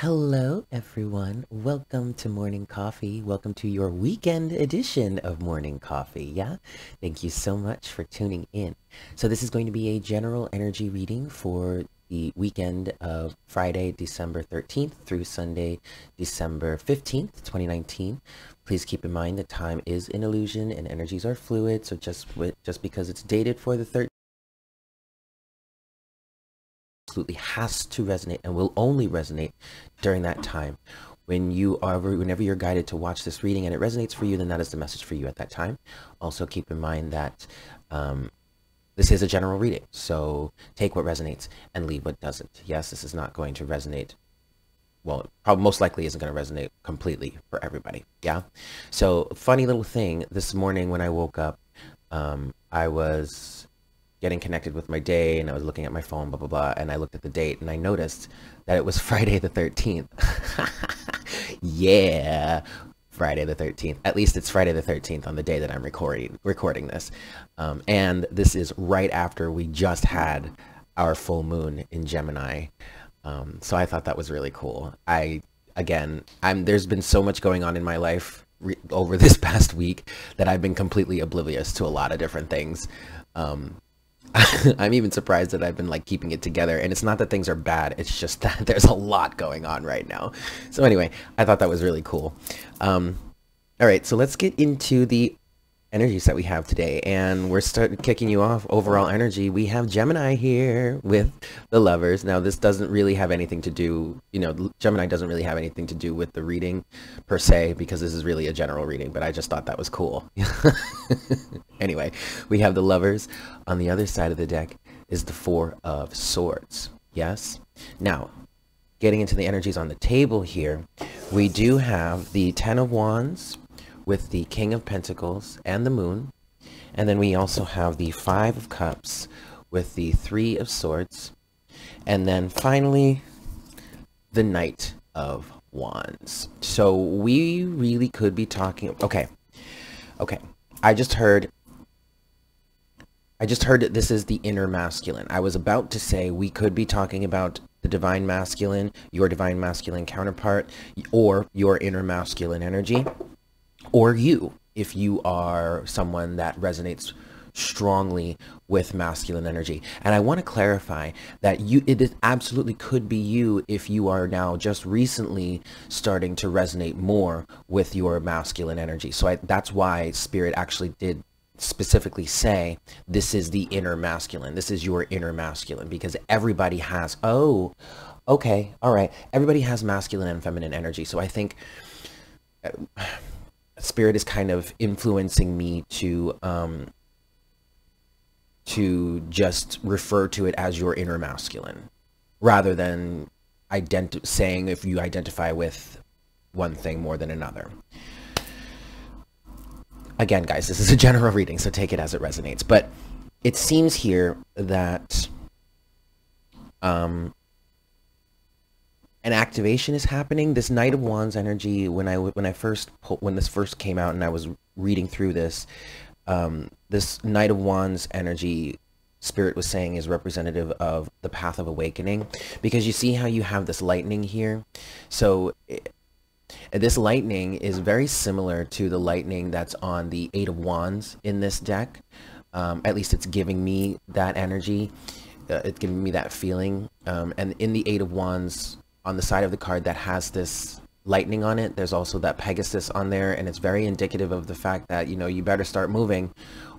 Hello, everyone. Welcome to Morning Coffee. Welcome to your weekend edition of Morning Coffee. Yeah. Thank you so much for tuning in. So this is going to be a general energy reading for the weekend of Friday, December 13th through Sunday, December 15th, 2019. Please keep in mind that time is an illusion and energies are fluid. So just just because it's dated for the 13th absolutely has to resonate and will only resonate during that time. When you are, whenever you're guided to watch this reading and it resonates for you, then that is the message for you at that time. Also keep in mind that um, this is a general reading. So take what resonates and leave what doesn't. Yes, this is not going to resonate well, probably most likely isn't going to resonate completely for everybody. Yeah. So funny little thing this morning when I woke up, um, I was getting connected with my day and I was looking at my phone, blah, blah, blah. And I looked at the date and I noticed that it was Friday the 13th. yeah. Friday the 13th. At least it's Friday the 13th on the day that I'm recording recording this. Um, and this is right after we just had our full moon in Gemini. Um, so I thought that was really cool. I, again, I'm, there's been so much going on in my life over this past week that I've been completely oblivious to a lot of different things. Um, I'm even surprised that I've been like keeping it together. And it's not that things are bad. It's just that there's a lot going on right now. So anyway, I thought that was really cool. Um, all right, so let's get into the energies that we have today. And we're starting kicking you off overall energy. We have Gemini here with the lovers. Now, this doesn't really have anything to do, you know, Gemini doesn't really have anything to do with the reading per se, because this is really a general reading, but I just thought that was cool. anyway, we have the lovers. On the other side of the deck is the four of swords. Yes? Now, getting into the energies on the table here, we do have the Ten of Wands, with the King of Pentacles and the Moon. And then we also have the Five of Cups with the Three of Swords. And then finally, the Knight of Wands. So we really could be talking... Okay. Okay. I just heard... I just heard that this is the inner masculine. I was about to say we could be talking about the divine masculine, your divine masculine counterpart, or your inner masculine energy or you if you are someone that resonates strongly with masculine energy. And I want to clarify that you it absolutely could be you if you are now just recently starting to resonate more with your masculine energy. So I, that's why spirit actually did specifically say this is the inner masculine. This is your inner masculine because everybody has oh okay, all right. Everybody has masculine and feminine energy. So I think spirit is kind of influencing me to um, to just refer to it as your inner masculine rather than saying if you identify with one thing more than another. Again, guys, this is a general reading, so take it as it resonates. But it seems here that um, an activation is happening. This Knight of Wands energy, when I when I first when this first came out and I was reading through this, um, this Knight of Wands energy, Spirit was saying is representative of the path of awakening, because you see how you have this lightning here, so. It, this lightning is very similar to the lightning that's on the Eight of Wands in this deck. Um, at least it's giving me that energy. Uh, it's giving me that feeling. Um, and in the Eight of Wands on the side of the card that has this lightning on it. There's also that Pegasus on there, and it's very indicative of the fact that, you know, you better start moving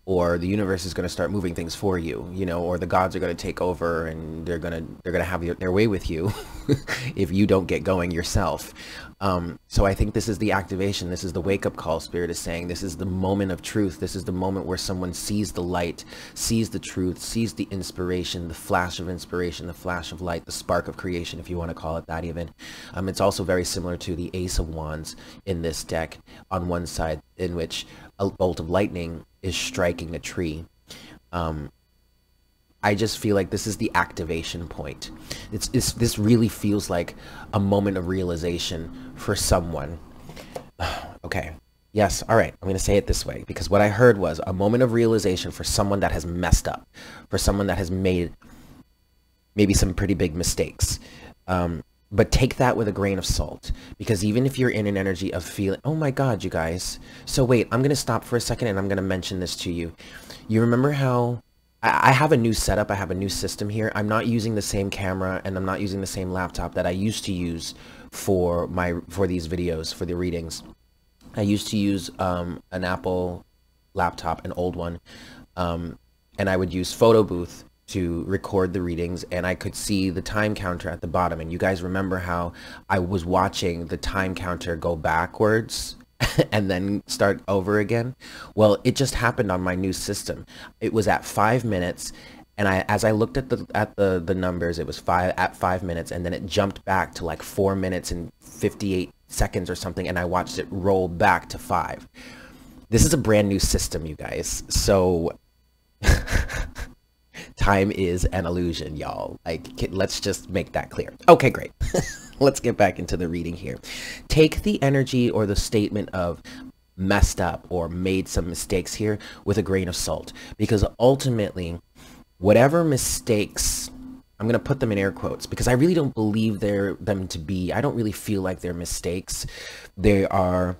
or the universe is going to start moving things for you, you know, or the gods are going to take over and they're going to they're going to have their way with you if you don't get going yourself. Um, so I think this is the activation. This is the wake up call. Spirit is saying this is the moment of truth. This is the moment where someone sees the light, sees the truth, sees the inspiration, the flash of inspiration, the flash of light, the spark of creation, if you want to call it that even. Um, it's also very similar to the Ace of Wands in this deck on one side in which a bolt of lightning is striking a tree. Um, I just feel like this is the activation point. It's, it's this really feels like a moment of realization for someone. okay. Yes. All right. I'm going to say it this way because what I heard was a moment of realization for someone that has messed up, for someone that has made maybe some pretty big mistakes. Um, but take that with a grain of salt because even if you're in an energy of feeling oh my god you guys so wait i'm gonna stop for a second and i'm gonna mention this to you you remember how I have a new setup. I have a new system here. I'm not using the same camera and I'm not using the same laptop that I used to use for my for these videos for the readings. I used to use um, an Apple laptop, an old one, um, and I would use Photo Booth to record the readings and I could see the time counter at the bottom. And you guys remember how I was watching the time counter go backwards and then start over again? Well, it just happened on my new system. It was at five minutes and I, as I looked at the at the the numbers, it was five at five minutes, and then it jumped back to like four minutes and fifty eight seconds or something, and I watched it roll back to five. This is a brand new system, you guys. So time is an illusion, y'all. Like, let's just make that clear. Okay, great. let's get back into the reading here. Take the energy or the statement of messed up or made some mistakes here with a grain of salt because ultimately whatever mistakes I'm going to put them in air quotes because I really don't believe they're them to be I don't really feel like they're mistakes they are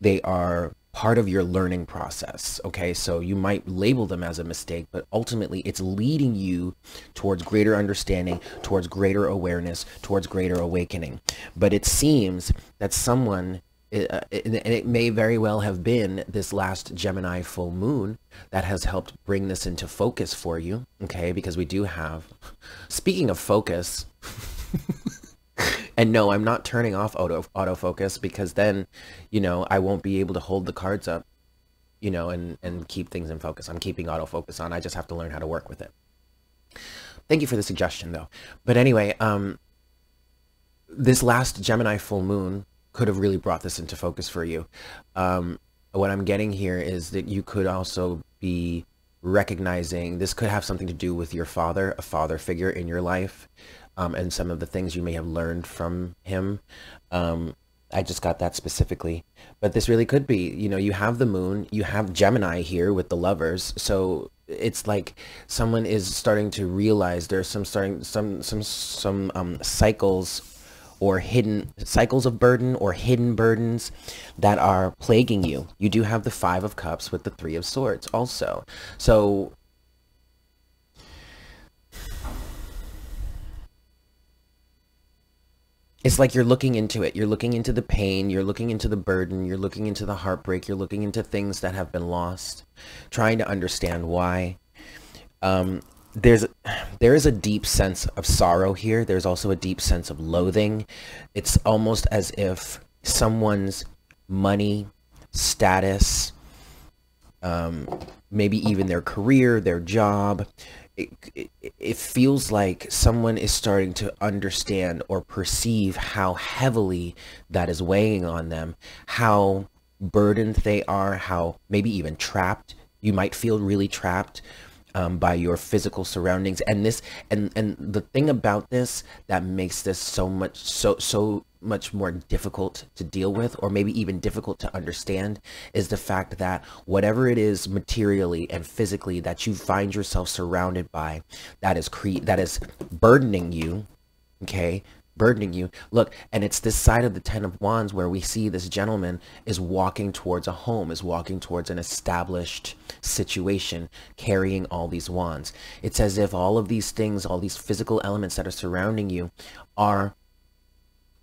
they are part of your learning process. Okay, so you might label them as a mistake, but ultimately it's leading you towards greater understanding, towards greater awareness, towards greater awakening. But it seems that someone, uh, and it may very well have been this last Gemini full moon that has helped bring this into focus for you. Okay, because we do have, speaking of focus, And no, I'm not turning off auto autofocus because then, you know, I won't be able to hold the cards up, you know, and, and keep things in focus. I'm keeping autofocus on. I just have to learn how to work with it. Thank you for the suggestion though. But anyway, um, this last Gemini full moon could have really brought this into focus for you. Um, what I'm getting here is that you could also be recognizing this could have something to do with your father, a father figure in your life um, and some of the things you may have learned from him. Um, I just got that specifically. But this really could be, you know, you have the moon, you have Gemini here with the lovers. So it's like someone is starting to realize there's some starting some some some um, cycles or hidden cycles of burden or hidden burdens that are plaguing you. You do have the 5 of cups with the 3 of swords also. So it's like you're looking into it. You're looking into the pain. You're looking into the burden. You're looking into the heartbreak. You're looking into things that have been lost, trying to understand why. Um, there's there is a deep sense of sorrow here. There's also a deep sense of loathing. It's almost as if someone's money, status, um, maybe even their career, their job, it, it, feels like someone is starting to understand or perceive how heavily that is weighing on them, how burdened they are, how maybe even trapped. You might feel really trapped um, by your physical surroundings. And this, and and the thing about this that makes this so much so so much more difficult to deal with or maybe even difficult to understand is the fact that whatever it is materially and physically that you find yourself surrounded by that is cre that is burdening you okay burdening you. Look and it's this side of the ten of wands where we see this gentleman is walking towards a home is walking towards an established situation carrying all these wands. It's as if all of these things all these physical elements that are surrounding you are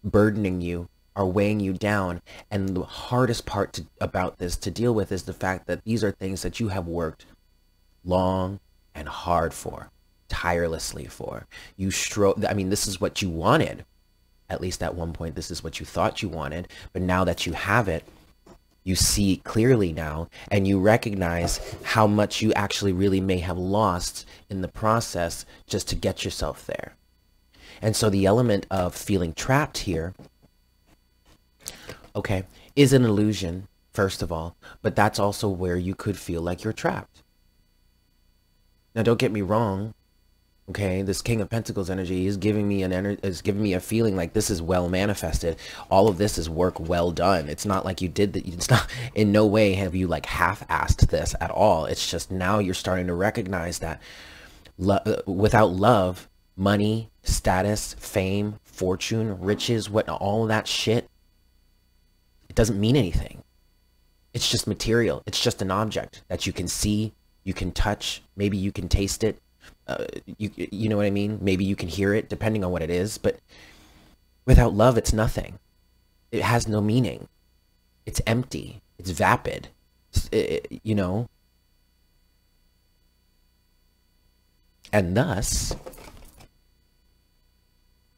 burdening you are weighing you down. And the hardest part to, about this to deal with is the fact that these are things that you have worked long and hard for tirelessly for. You strove i mean this is what you wanted. At least at one point this is what you thought you wanted. But now that you have it you see clearly now and you recognize how much you actually really may have lost in the process just to get yourself there and so the element of feeling trapped here, okay, is an illusion, first of all, but that's also where you could feel like you're trapped. Now, don't get me wrong. Okay, this King of Pentacles energy is giving me an energy is giving me a feeling like this is well manifested. All of this is work well done. It's not like you did that. It's not in no way have you like half-assed this at all. It's just now you're starting to recognize that lo without love, money, status, fame, fortune, riches, what all that shit, it doesn't mean anything. It's just material. It's just an object that you can see, you can touch, maybe you can taste it. Uh, you you know what I mean? Maybe you can hear it depending on what it is, but without love it's nothing. It has no meaning. It's empty. It's vapid. It's, it, you know, And thus,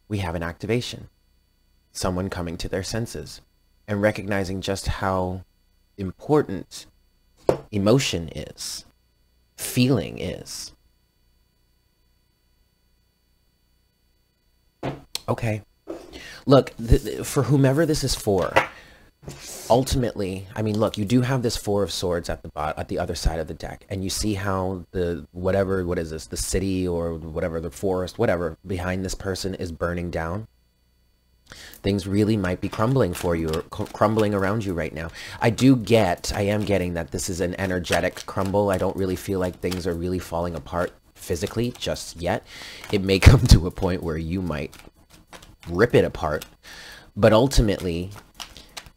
we have an activation. Someone coming to their senses and recognizing just how important emotion is, feeling is. Okay. Look, for whomever this is for, ultimately, I mean, look, you do have this four of swords at the bot at the other side of the deck, and you see how the whatever what is this, the city or whatever the forest, whatever behind this person is burning down. Things really might be crumbling for you or crumbling around you right now. I do get, I am getting that this is an energetic crumble. I don't really feel like things are really falling apart physically just yet. It may come to a point where you might rip it apart. But ultimately,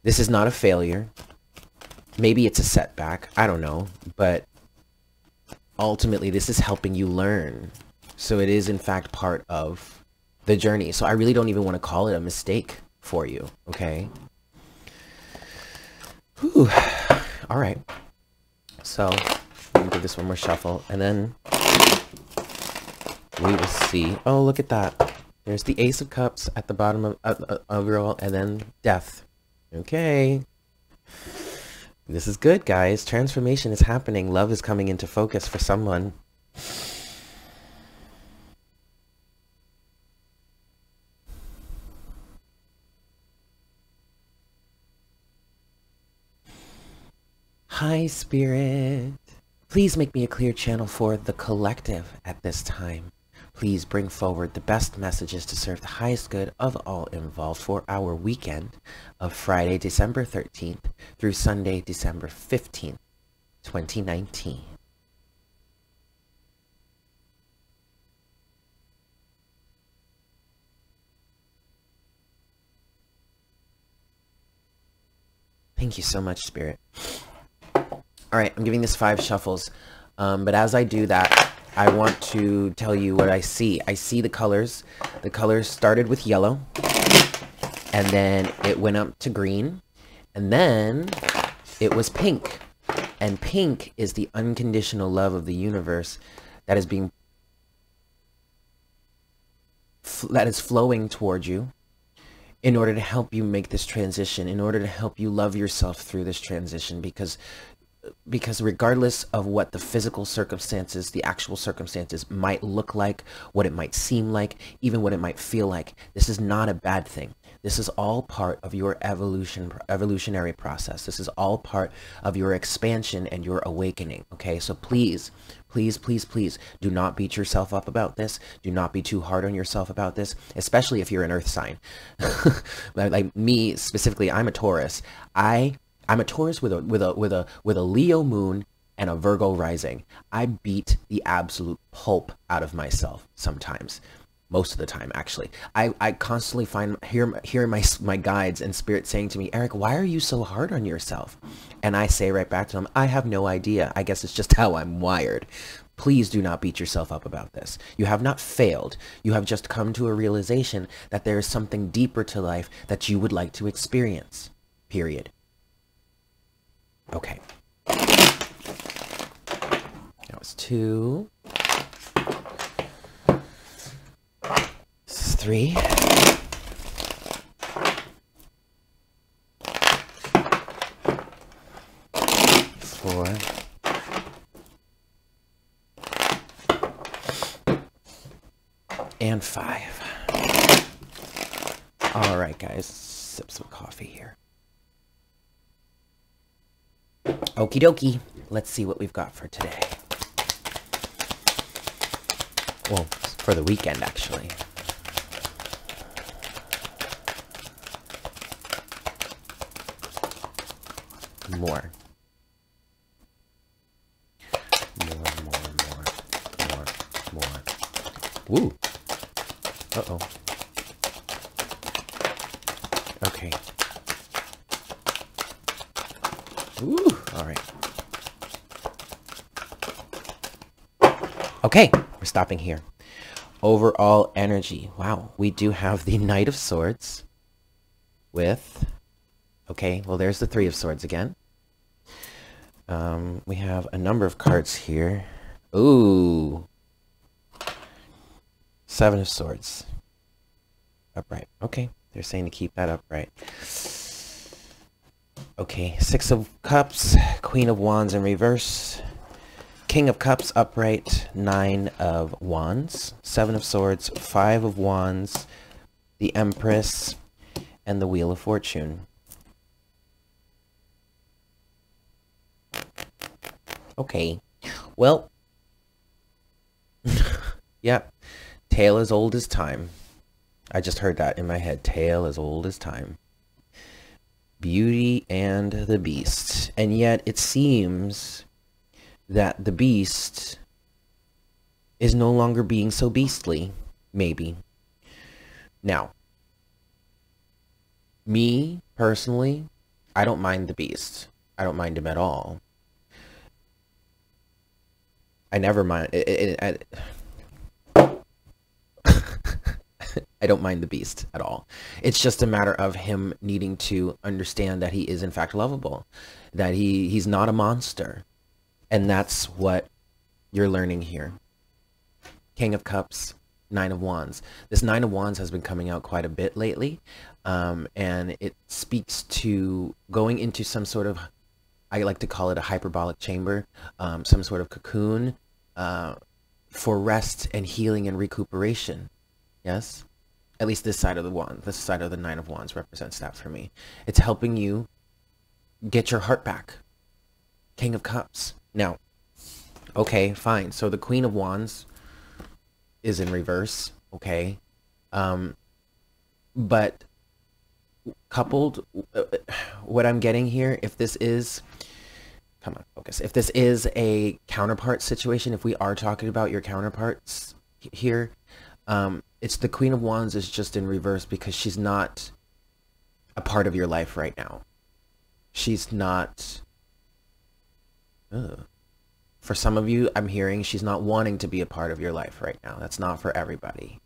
this is not a failure. Maybe it's a setback. I don't know. But ultimately, this is helping you learn. So it is, in fact, part of the journey. So I really don't even want to call it a mistake for you. Okay? Whew. All right. So let me give this one more shuffle. And then we will see. Oh, look at that. There's the Ace of Cups at the bottom of, of your roll, and then Death. Okay. This is good, guys. Transformation is happening. Love is coming into focus for someone. Hi, Spirit. Please make me a clear channel for the collective at this time. Please bring forward the best messages to serve the highest good of all involved for our weekend of Friday, December 13th through Sunday, December 15th, 2019. Thank you so much, Spirit. All right, I'm giving this five shuffles. Um, but as I do that, I want to tell you what I see. I see the colors. The colors started with yellow, and then it went up to green, and then it was pink. And pink is the unconditional love of the universe that is being that is flowing toward you in order to help you make this transition, in order to help you love yourself through this transition because because regardless of what the physical circumstances, the actual circumstances might look like, what it might seem like, even what it might feel like, this is not a bad thing. This is all part of your evolution, evolutionary process. This is all part of your expansion and your awakening. Okay, so please, please, please, please do not beat yourself up about this. Do not be too hard on yourself about this, especially if you're an earth sign. like me specifically, I'm a Taurus. I I'm a Taurus with a with a with a with a Leo moon and a Virgo rising. I beat the absolute pulp out of myself sometimes. Most of the time, actually. I, I constantly find hear hear my my guides and spirit saying to me, Eric, why are you so hard on yourself? And I say right back to them, I have no idea. I guess it's just how I'm wired. Please do not beat yourself up about this. You have not failed. You have just come to a realization that there is something deeper to life that you would like to experience. Period. Okay. That was two. This is three. Four. And five. All right, guys. Sip some coffee here. Okie dokie. Let's see what we've got for today. Well, for the weekend, actually. More. More, more, more, more, more. Woo. Uh-oh. Okay. Ooh, all right. Okay, we're stopping here. Overall energy. Wow, we do have the Knight of Swords with... Okay, well there's the Three of Swords again. Um, we have a number of cards here. Ooh. Seven of Swords. Upright. Okay, they're saying to keep that upright. Okay, Six of Cups, Queen of Wands in reverse, King of Cups upright, Nine of Wands, Seven of Swords, Five of Wands, the Empress, and the Wheel of Fortune. Okay, well, yep, tale as old as time. I just heard that in my head, tale as old as time. Beauty and the Beast. And yet it seems that the beast is no longer being so beastly, maybe. Now, me personally, I don't mind the beast. I don't mind him at all. I never mind. It, it, it, I don't mind the beast at all. It's just a matter of him needing to understand that he is in fact lovable, that he he's not a monster, and that's what you're learning here. King of Cups, Nine of Wands. This Nine of Wands has been coming out quite a bit lately, um, and it speaks to going into some sort of, I like to call it a hyperbolic chamber, um, some sort of cocoon uh, for rest and healing and recuperation. Yes? At least this side of the wand, this side of the Nine of Wands represents that for me. It's helping you get your heart back. King of Cups. Now, okay, fine. So the Queen of Wands is in reverse, okay? Um, but coupled, uh, what I'm getting here, if this is, come on, focus. If this is a counterpart situation, if we are talking about your counterparts here, um, it's the Queen of Wands is just in reverse because she's not a part of your life right now. She's not Ugh. For some of you, I'm hearing she's not wanting to be a part of your life right now. That's not for everybody.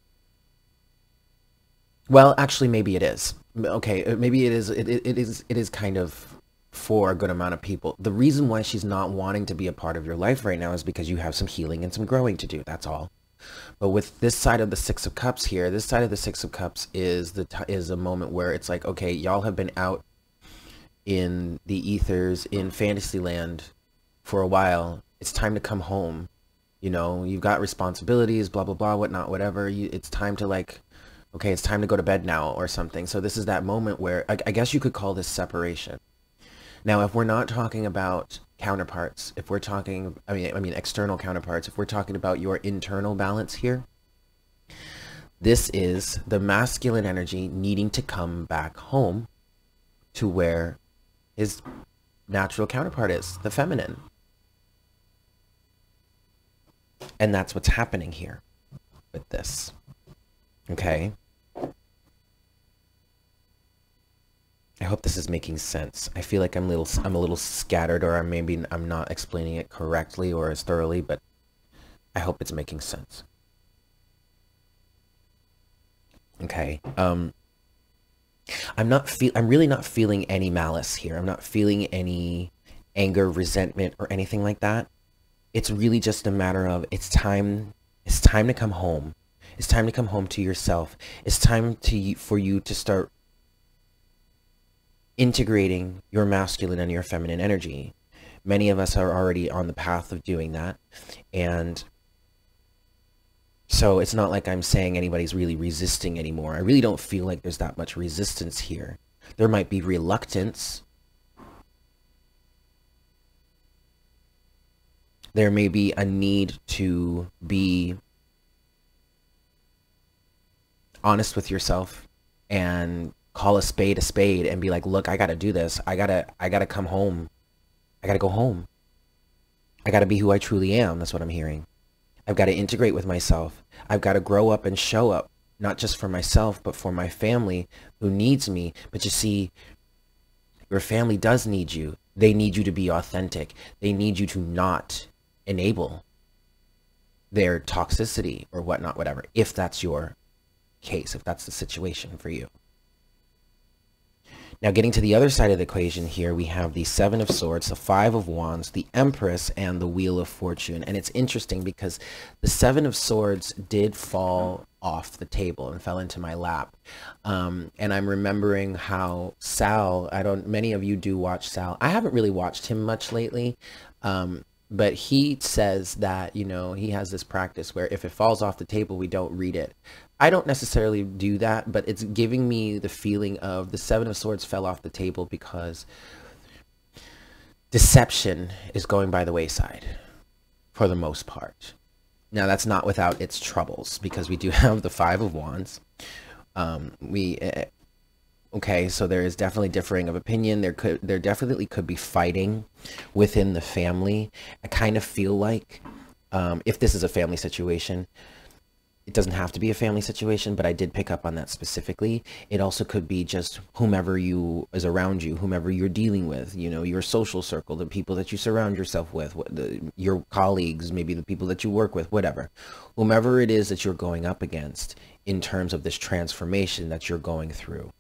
Well, actually, maybe it is. Okay, uh, maybe it is. It, it is. It is kind of for a good amount of people. The reason why she's not wanting to be a part of your life right now is because you have some healing and some growing to do. That's all. But with this side of the Six of Cups here, this side of the Six of Cups is the is a moment where it's like, okay, y'all have been out in the ethers in Fantasyland for a while. It's time to come home. You know, you've got responsibilities, blah, blah, blah, whatnot, whatever. You, it's time to like, okay, it's time to go to bed now or something. So this is that moment where I, I guess you could call this separation. Now, if we're not talking about counterparts, if we're talking, I mean, I mean, external counterparts, if we're talking about your internal balance here, this is the masculine energy needing to come back home to where his natural counterpart is, the feminine. And that's what's happening here with this. Okay? I hope this is making sense. I feel like I'm little I'm a little scattered or I'm maybe I'm not explaining it correctly or as thoroughly, but I hope it's making sense. Okay. Um I'm not feel I'm really not feeling any malice here. I'm not feeling any anger, resentment or anything like that it's really just a matter of it's time it's time to come home it's time to come home to yourself it's time to for you to start integrating your masculine and your feminine energy many of us are already on the path of doing that and so it's not like I'm saying anybody's really resisting anymore. I really don't feel like there's that much resistance here. There might be reluctance there may be a need to be honest with yourself and call a spade a spade and be like, look, I got to do this. I got to, I got to come home. I got to go home. I got to be who I truly am. That's what I'm hearing. I've got to integrate with myself. I've got to grow up and show up not just for myself, but for my family who needs me. But you see, your family does need you. They need you to be authentic. They need you to not enable their toxicity or whatnot, whatever, if that's your case, if that's the situation for you. Now getting to the other side of the equation here, we have the Seven of Swords, the Five of Wands, the Empress, and the Wheel of Fortune. And it's interesting because the Seven of Swords did fall off the table and fell into my lap. Um, and I'm remembering how Sal, I don't, many of you do watch Sal. I haven't really watched him much lately. Um, but he says that, you know, he has this practice where if it falls off the table, we don't read it. I don't necessarily do that, but it's giving me the feeling of the Seven of Swords fell off the table because deception is going by the wayside for the most part. Now, that's not without its troubles because we do have the Five of Wands. Um, we, uh, okay, so there is definitely differing of opinion. There could, there definitely could be fighting within the family. I kind of feel like, um, if this is a family situation, it doesn't have to be a family situation, but I did pick up on that specifically. It also could be just whomever you is around you, whomever you're dealing with, you know, your social circle, the people that you surround yourself with, the, your colleagues, maybe the people that you work with, whatever. Whomever it is that you're going up against in terms of this transformation that you're going through.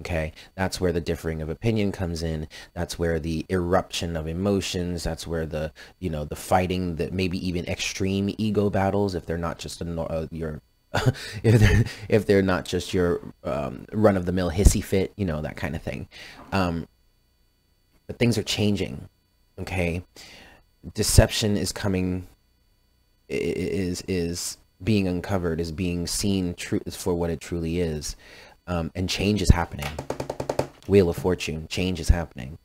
Okay, that's where the differing of opinion comes in. That's where the eruption of emotions. That's where the you know the fighting, that maybe even extreme ego battles, if they're not just a, uh, your if they're if they're not just your um, run of the mill hissy fit, you know that kind of thing. Um, but things are changing. Okay, deception is coming. Is is being uncovered, is being seen true for what it truly is um, and change is happening. Wheel of Fortune, change is happening.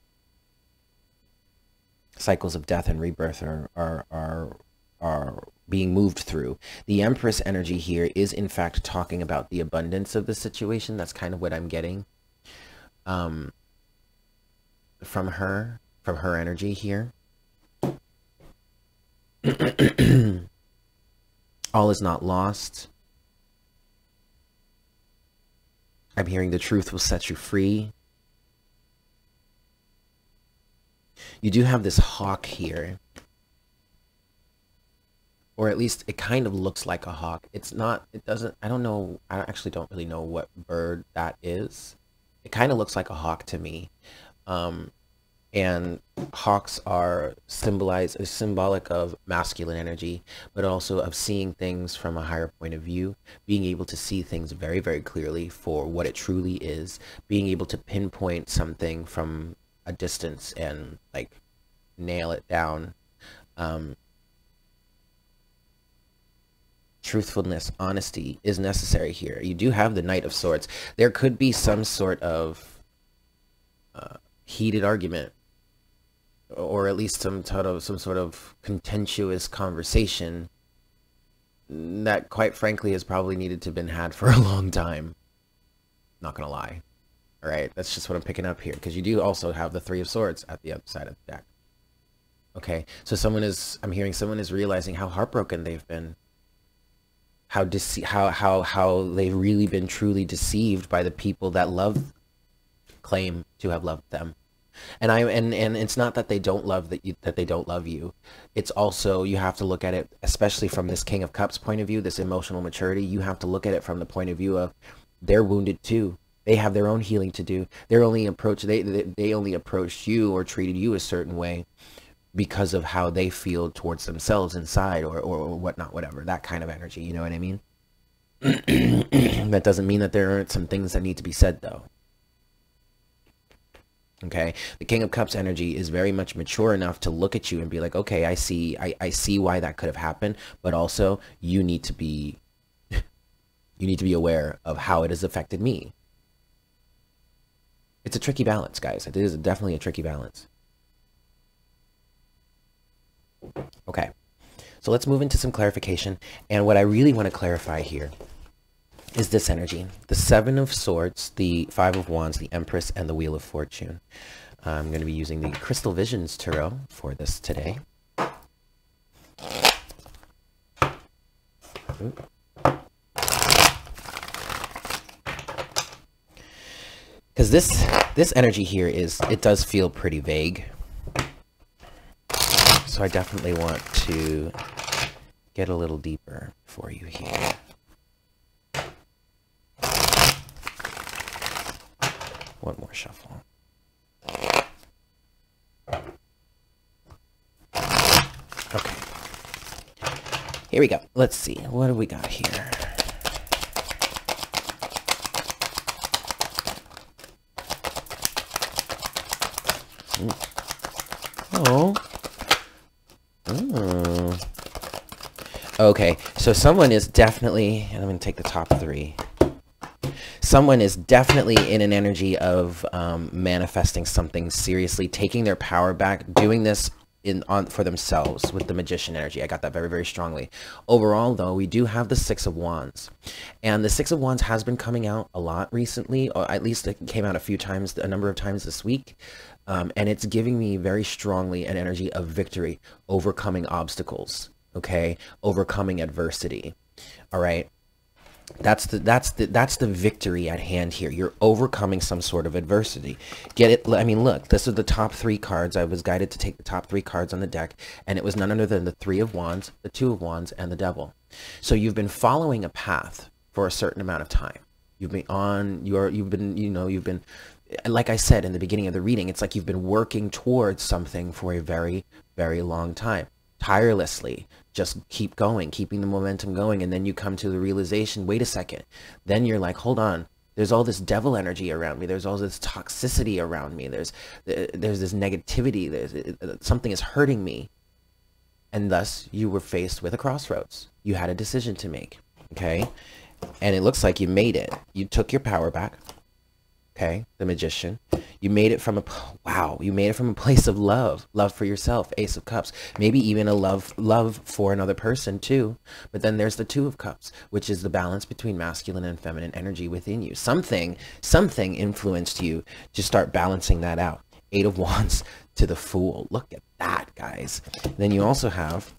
Cycles of death and rebirth are are are are being moved through. The Empress energy here is in fact talking about the abundance of the situation. That's kind of what I'm getting um, from her, from her energy here. All is not lost. I'm hearing the truth will set you free. You do have this hawk here. Or at least it kind of looks like a hawk. It's not, it doesn't, I don't know, I actually don't really know what bird that is. It kind of looks like a hawk to me. Um, and hawks are symbolized is symbolic of masculine energy but also of seeing things from a higher point of view being able to see things very very clearly for what it truly is being able to pinpoint something from a distance and like nail it down. Um, truthfulness honesty is necessary here. You do have the knight of swords. There could be some sort of uh, heated argument or at least some sort of some sort of contentious conversation that quite frankly has probably needed to been had for a long time. Not gonna lie. All right? That's just what i'm picking up here because you do also have the three of swords at the other side of the deck. Okay? So someone is i'm hearing someone is realizing how heartbroken they've been. How dece- how how how they've really been truly deceived by the people that love claim to have loved them and I and and it's not that they don't love that you, that they don't love you. It's also you have to look at it, especially from this King of Cups point of view, this emotional maturity. You have to look at it from the point of view of they're wounded too. They have their own healing to do. They're only approach they they only approached you or treated you a certain way because of how they feel towards themselves inside or, or, or whatnot, whatever. That kind of energy, you know what I mean? that doesn't mean that there aren't some things that need to be said though. Okay. The King of Cups energy is very much mature enough to look at you and be like, okay, I see, I, I see why that could have happened, but also you need to be, you need to be aware of how it has affected me. It's a tricky balance, guys. It is definitely a tricky balance. Okay. So let's move into some clarification. And what I really want to clarify here is this energy. The Seven of Swords, the Five of Wands, the Empress, and the Wheel of Fortune. I'm going to be using the Crystal Visions Tarot for this today. Because this this energy here is it does feel pretty vague so i definitely want to get a little deeper for you here one more shuffle okay here we go let's see what do we got here Oh. Oh. Okay, so someone is definitely, I'm going to take the top three. Someone is definitely in an energy of um, manifesting something seriously, taking their power back, doing this in on for themselves with the magician energy. I got that very, very strongly. Overall, though, we do have the Six of Wands. And the Six of Wands has been coming out a lot recently, or at least it came out a few times, a number of times this week. Um, and it's giving me very strongly an energy of victory, overcoming obstacles, okay? Overcoming adversity, all right? That's the that's the that's the victory at hand here. You're overcoming some sort of adversity. Get it? I mean, look, this is the top three cards. I was guided to take the top three cards on the deck, and it was none other than the three of wands, the two of wands, and the devil. So you've been following a path for a certain amount of time. You've been on your you've been you know you've been like I said in the beginning of the reading, it's like you've been working towards something for a very, very long time, tirelessly. Just keep going, keeping the momentum going. And then you come to the realization, wait a second. Then you're like, hold on. There's all this devil energy around me. There's all this toxicity around me. There's, uh, there's this negativity. There's, uh, uh, something is hurting me. And thus you were faced with a crossroads. You had a decision to make. Okay. And it looks like you made it. You took your power back okay the magician. You made it from a wow you made it from a place of love love for yourself ace of cups maybe even a love love for another person too. But then there's the two of cups which is the balance between masculine and feminine energy within you. Something something influenced you to start balancing that out. Eight of wands to the fool. Look at that guys. Then you also have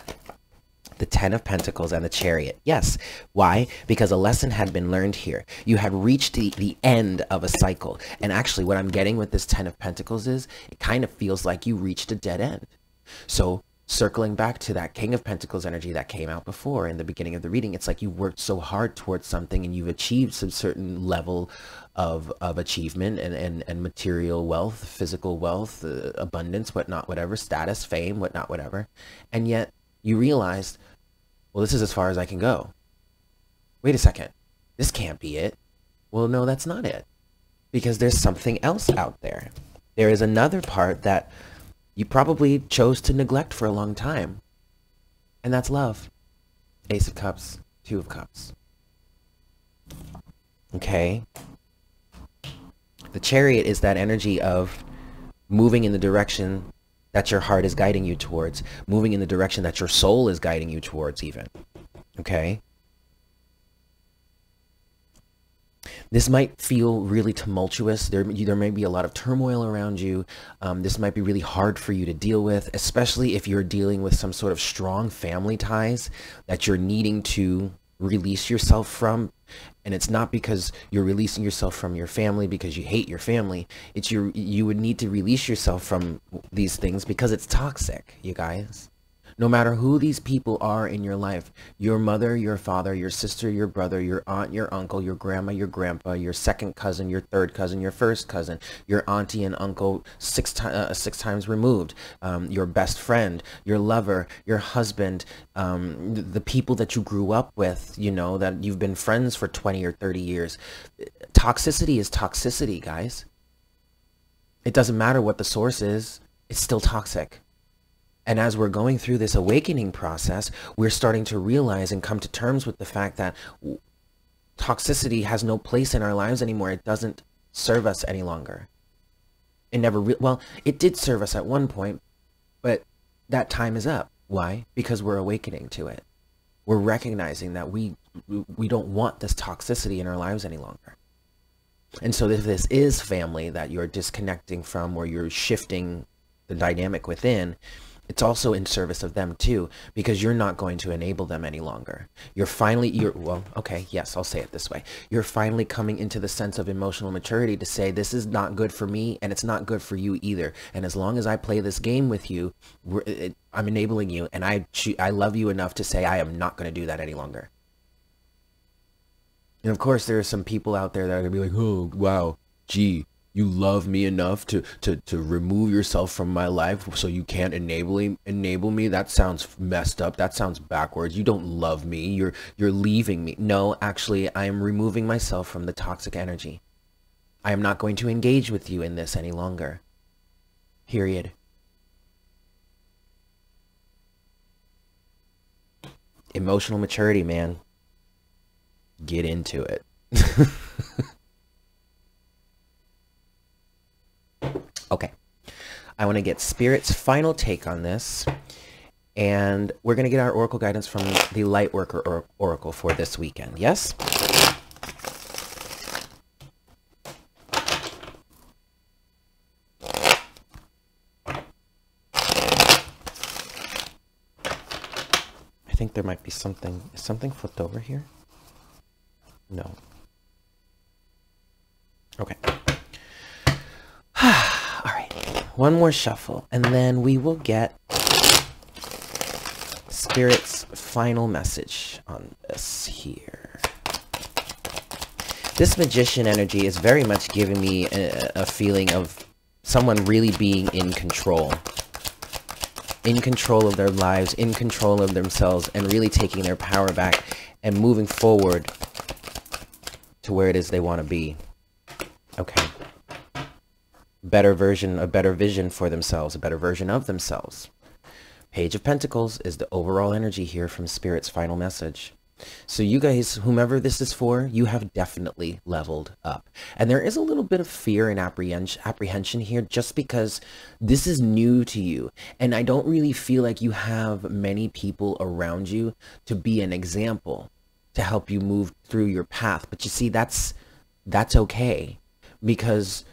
the Ten of Pentacles and the Chariot. Yes. Why? Because a lesson had been learned here. You had reached the, the end of a cycle. And actually, what I'm getting with this Ten of Pentacles is it kind of feels like you reached a dead end. So circling back to that King of Pentacles energy that came out before in the beginning of the reading, it's like you worked so hard towards something and you've achieved some certain level of, of achievement and, and, and material wealth, physical wealth, uh, abundance, whatnot, whatever, status, fame, whatnot, whatever. And yet you realized, well, this is as far as I can go. Wait a second. This can't be it. Well, no, that's not it. Because there's something else out there. There is another part that you probably chose to neglect for a long time. And that's love. Ace of Cups, Two of Cups. Okay? The chariot is that energy of moving in the direction that your heart is guiding you towards, moving in the direction that your soul is guiding you towards even. Okay? This might feel really tumultuous. There, there may be a lot of turmoil around you. Um, this might be really hard for you to deal with, especially if you're dealing with some sort of strong family ties that you're needing to release yourself from and it's not because you're releasing yourself from your family because you hate your family. It's your you would need to release yourself from these things because it's toxic you guys no matter who these people are in your life, your mother, your father, your sister, your brother, your aunt, your uncle, your grandma, your grandpa, your second cousin, your third cousin, your first cousin, your auntie and uncle six, uh, six times removed, um, your best friend, your lover, your husband, um, the people that you grew up with, you know, that you've been friends for 20 or 30 years. Toxicity is toxicity, guys. It doesn't matter what the source is. It's still toxic. And as we're going through this awakening process, we're starting to realize and come to terms with the fact that toxicity has no place in our lives anymore. It doesn't serve us any longer. It never, well, it did serve us at one point, but that time is up. Why? Because we're awakening to it. We're recognizing that we, we don't want this toxicity in our lives any longer. And so if this is family that you're disconnecting from or you're shifting the dynamic within, it's also in service of them too because you're not going to enable them any longer. You're finally you're well okay yes i'll say it this way. You're finally coming into the sense of emotional maturity to say this is not good for me and it's not good for you either. And as long as i play this game with you it, i'm enabling you and i i love you enough to say i am not going to do that any longer. And of course there are some people out there that are going to be like oh wow gee you love me enough to to to remove yourself from my life so you can't enable enable me that sounds messed up. That sounds backwards. You don't love me. You're you're leaving me. No actually i am removing myself from the toxic energy. I am not going to engage with you in this any longer. Period. Emotional maturity man. Get into it Okay. I want to get Spirit's final take on this. And we're going to get our Oracle guidance from the Lightworker or Oracle for this weekend. Yes? I think there might be something. Is something flipped over here? No. Okay. Ah. One more shuffle, and then we will get Spirit's final message on this here. This magician energy is very much giving me a, a feeling of someone really being in control. In control of their lives, in control of themselves, and really taking their power back and moving forward to where it is they want to be. Okay better version, a better vision for themselves, a better version of themselves. Page of Pentacles is the overall energy here from Spirit's final message. So you guys, whomever this is for, you have definitely leveled up. And there is a little bit of fear and apprehension here just because this is new to you. And I don't really feel like you have many people around you to be an example to help you move through your path. But you see, that's, that's okay because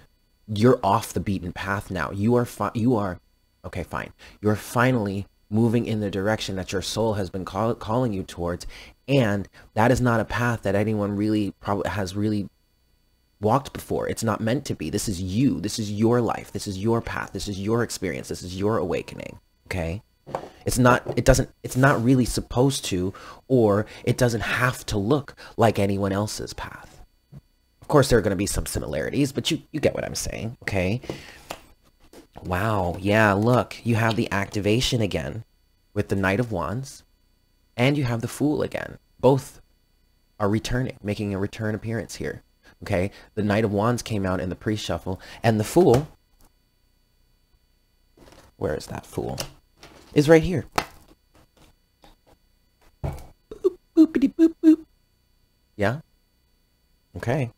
you're off the beaten path now. You are you are okay, fine. You're finally moving in the direction that your soul has been call- calling you towards, and that is not a path that anyone really probably has really walked before. It's not meant to be. This is you. This is your life. This is your path. This is your experience. This is your awakening. Okay? It's not it doesn't it's not really supposed to or it doesn't have to look like anyone else's path course, there are going to be some similarities, but you, you get what I'm saying, okay? Wow, yeah, look, you have the activation again with the Knight of Wands, and you have the Fool again. Both are returning, making a return appearance here, okay? The Knight of Wands came out in the pre-shuffle, and the Fool, where is that Fool? Is right here. Boop, boopity boop boop. Yeah? Okay.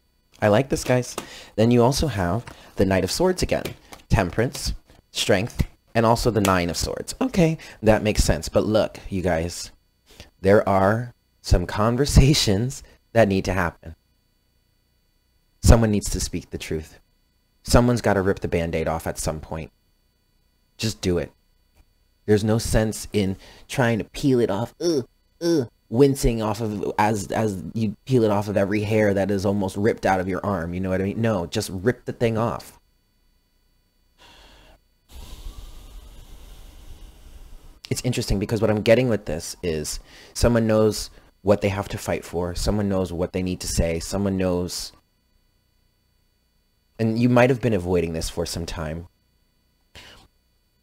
I like this, guys. Then you also have the Knight of Swords again. Temperance, Strength, and also the Nine of Swords. Okay, that makes sense. But look, you guys, there are some conversations that need to happen. Someone needs to speak the truth. Someone's got to rip the band-aid off at some point. Just do it. There's no sense in trying to peel it off. Ugh, ugh wincing off of as as you peel it off of every hair that is almost ripped out of your arm. You know what I mean? No, just rip the thing off. It's interesting because what I'm getting with this is someone knows what they have to fight for. Someone knows what they need to say. Someone knows. And you might have been avoiding this for some time.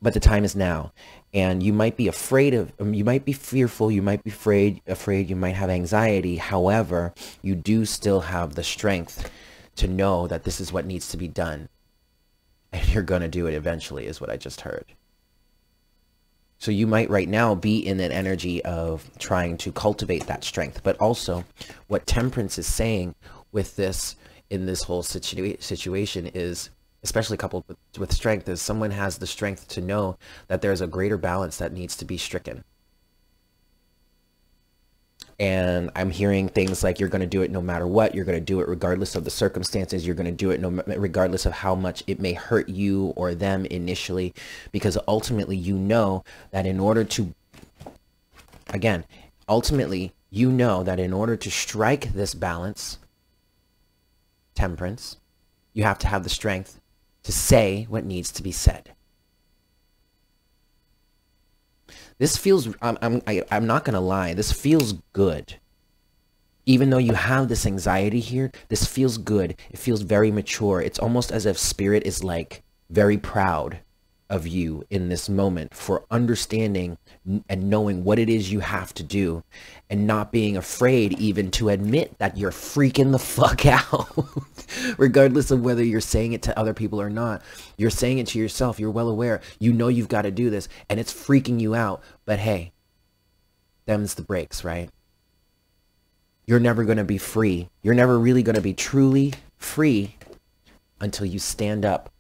But the time is now. And you might be afraid of um, you might be fearful you might be afraid afraid you might have anxiety. However you do still have the strength to know that this is what needs to be done. And you're going to do it eventually is what i just heard. So you might right now be in an energy of trying to cultivate that strength. But also what temperance is saying with this in this whole situa situation is especially coupled with, with strength, is someone has the strength to know that there's a greater balance that needs to be stricken. and I'm hearing things like you're going to do it no matter what. You're going to do it regardless of the circumstances. You're going to do it no regardless of how much it may hurt you or them initially, because ultimately you know that in order to, again, ultimately you know that in order to strike this balance, temperance, you have to have the strength to say what needs to be said. This feels, I'm, I'm, I, am i am not going to lie, this feels good. Even though you have this anxiety here, this feels good. It feels very mature. It's almost as if spirit is like very proud of you in this moment for understanding and knowing what it is you have to do and not being afraid even to admit that you're freaking the fuck out regardless of whether you're saying it to other people or not. You're saying it to yourself. You're well aware. You know you've got to do this and it's freaking you out. But hey them's the breaks right? You're never going to be free. You're never really going to be truly free until you stand up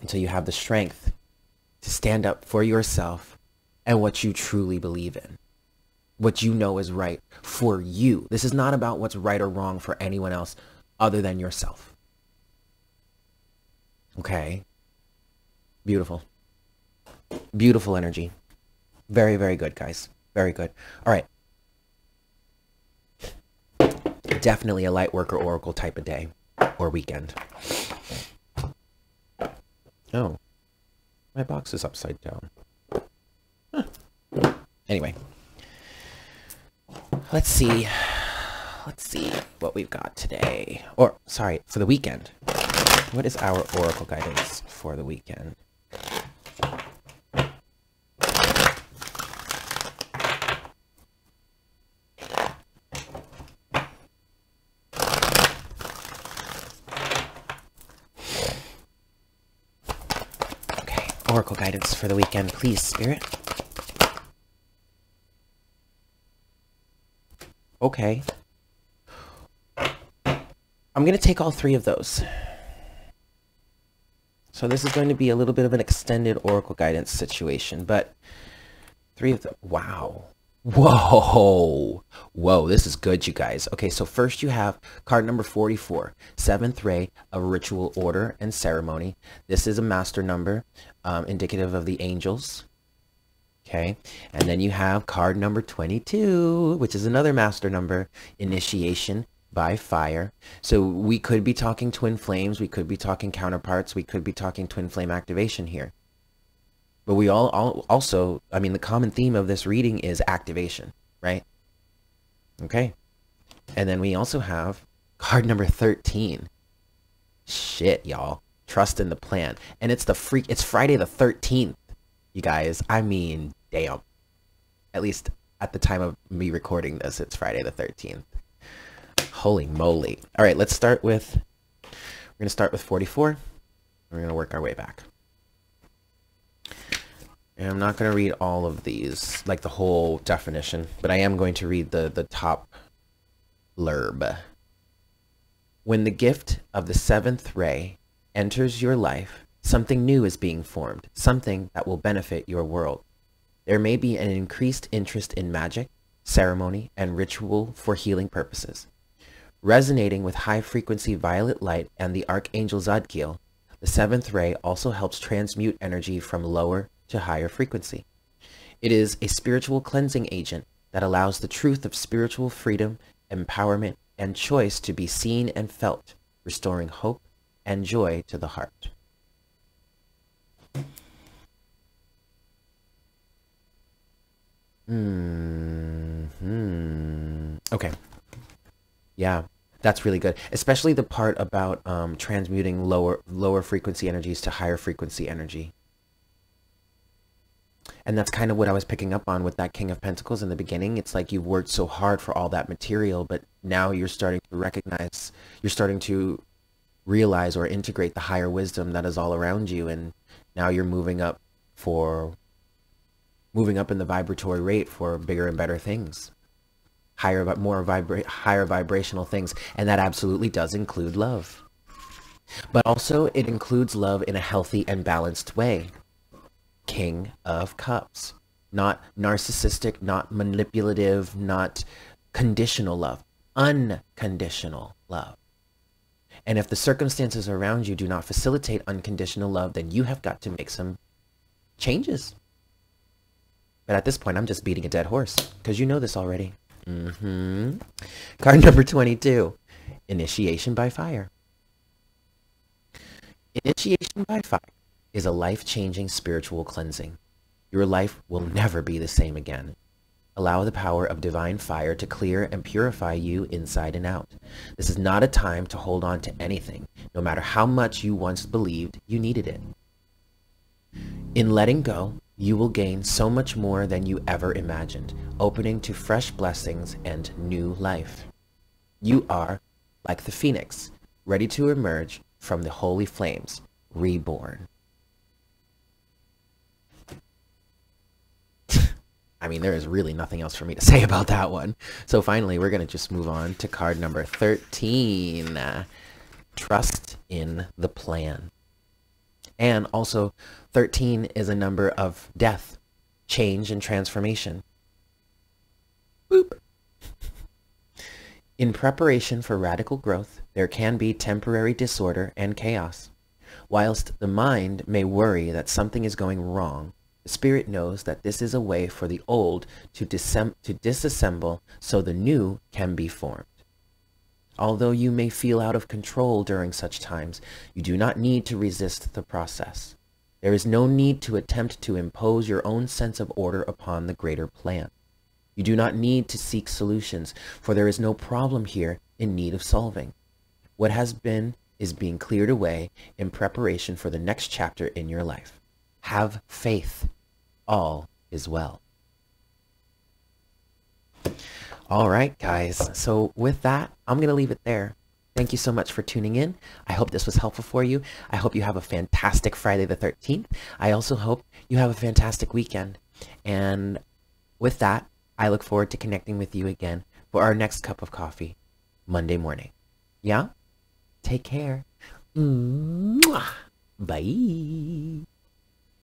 until you have the strength to stand up for yourself and what you truly believe in. What you know is right for you. This is not about what's right or wrong for anyone else other than yourself. Okay. Beautiful. Beautiful energy. Very, very good, guys. Very good. All right. Definitely a light worker oracle type of day or weekend. Oh. My box is upside down. Huh. Anyway. Let's see. Let's see what we've got today. Or, sorry, for the weekend. What is our oracle guidance for the weekend? Okay, oracle guidance for the weekend, please, Spirit. Okay. I'm going to take all three of those. So this is going to be a little bit of an extended oracle guidance situation, but three of them. Wow. Whoa. Whoa, this is good, you guys. Okay, so first you have card number 44, seventh ray of ritual order and ceremony. This is a master number um, indicative of the angels. Okay, and then you have card number 22, which is another master number, initiation by fire. So we could be talking twin flames. We could be talking counterparts. We could be talking twin flame activation here. But we all, all also, I mean, the common theme of this reading is activation, right? Okay. And then we also have card number 13. Shit, y'all. Trust in the plan. And it's the freak, it's Friday the 13th, you guys. I mean, damn. At least at the time of me recording this, it's Friday the 13th. Holy moly. All right, let's start with, we're going to start with 44. We're going to work our way back. And I'm not going to read all of these, like the whole definition, but I am going to read the, the top blurb. When the gift of the seventh ray enters your life, something new is being formed, something that will benefit your world. There may be an increased interest in magic, ceremony, and ritual for healing purposes. Resonating with high-frequency violet light and the Archangel Zadkiel, the seventh ray also helps transmute energy from lower to higher frequency. It is a spiritual cleansing agent that allows the truth of spiritual freedom, empowerment, and choice to be seen and felt, restoring hope and joy to the heart. Hmm. Okay. Yeah, that's really good. Especially the part about um, transmuting lower lower frequency energies to higher frequency energy. And that's kind of what I was picking up on with that King of Pentacles in the beginning. It's like you've worked so hard for all that material, but now you're starting to recognize, you're starting to realize or integrate the higher wisdom that is all around you. And now you're moving up for, moving up in the vibratory rate for bigger and better things. Higher, but more vibra higher vibrational things. And that absolutely does include love. But also it includes love in a healthy and balanced way. King of Cups. not narcissistic, not manipulative, not conditional love, unconditional love. And if the circumstances around you do not facilitate unconditional love, then you have got to make some changes. But at this point, I'm just beating a dead horse because you know this already. Mm-hmm. Card number 22, Initiation by Fire. Initiation by fire is a life-changing spiritual cleansing. Your life will never be the same again. Allow the power of divine fire to clear and purify you inside and out. This is not a time to hold on to anything, no matter how much you once believed you needed it. In letting go, you will gain so much more than you ever imagined, opening to fresh blessings and new life. You are, like the phoenix, ready to emerge from the holy flames, reborn. I mean, there is really nothing else for me to say about that one. So finally, we're going to just move on to card number 13. Uh, trust in the plan. And also, 13 is a number of death, change, and transformation. Boop. In preparation for radical growth, there can be temporary disorder and chaos. Whilst the mind may worry that something is going wrong, the spirit knows that this is a way for the old to, to disassemble so the new can be formed. Although you may feel out of control during such times, you do not need to resist the process. There is no need to attempt to impose your own sense of order upon the greater plan. You do not need to seek solutions, for there is no problem here in need of solving. What has been is being cleared away in preparation for the next chapter in your life. Have faith. All is well. All right, guys. So with that, I'm going to leave it there. Thank you so much for tuning in. I hope this was helpful for you. I hope you have a fantastic Friday the 13th. I also hope you have a fantastic weekend. And with that, I look forward to connecting with you again for our next cup of coffee Monday morning. Yeah? Take care. Mwah. Bye.